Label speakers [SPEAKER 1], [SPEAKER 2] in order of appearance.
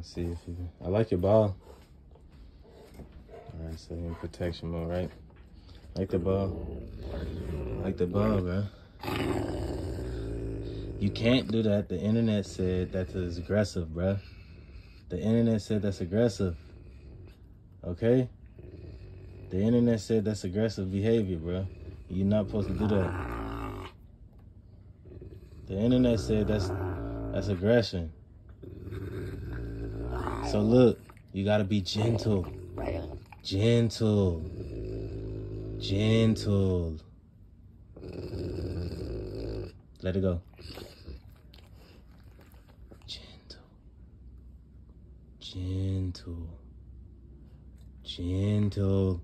[SPEAKER 1] Let's see if you. can. I like your ball. All right, so in protection mode, right? Like the ball. Like the ball, bro. You can't do that. The internet said that is aggressive, bro. The internet said that's aggressive. Okay? The internet said that's aggressive behavior, bro. You're not supposed to do that. The internet said that's that's aggression. So look, you gotta be gentle. Gentle. Gentle. Let it go. Gentle. Gentle. Gentle.